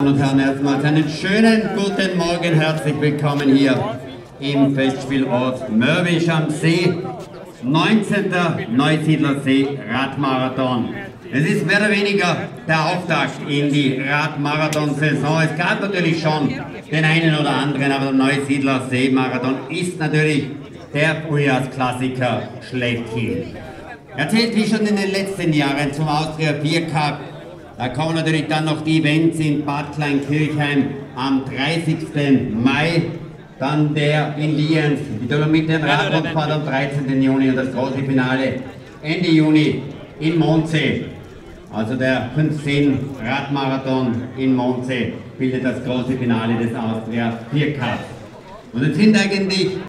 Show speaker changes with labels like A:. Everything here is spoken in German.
A: Damen und Herren, erstmals einen schönen guten Morgen, herzlich willkommen hier im Festspielort Mörbisch am See. 19. Neusiedlersee Radmarathon. Es ist mehr oder weniger der Auftakt in die Radmarathon-Saison. Es gab natürlich schon den einen oder anderen, aber der Neusiedlersee-Marathon ist natürlich der Frühjahrsklassiker schlechthin. Er zählt wie schon in den letzten Jahren zum Austria 4 Cup da kommen natürlich dann noch die Events in Bad Kleinkirchheim am 30. Mai. Dann der in Lienz, die Dolomiten Radrundfahrt am 13. Juni und das große Finale Ende Juni in Mondsee. Also der 15 Radmarathon in Mondsee bildet das große Finale des Austria 4 Cups. Und es sind eigentlich